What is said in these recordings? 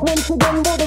Once again,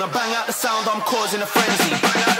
gonna bang out the sound, I'm causing a frenzy.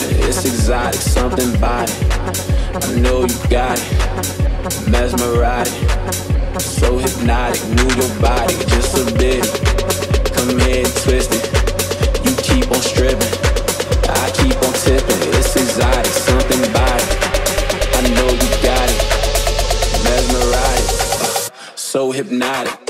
It's exotic, something about it. I know you got it. Mesmerizing. So hypnotic. Move your body just a bit. Come here and twist it. You keep on stripping. I keep on tipping. It's exotic, something about it. I know you got it. Mesmerizing. So hypnotic.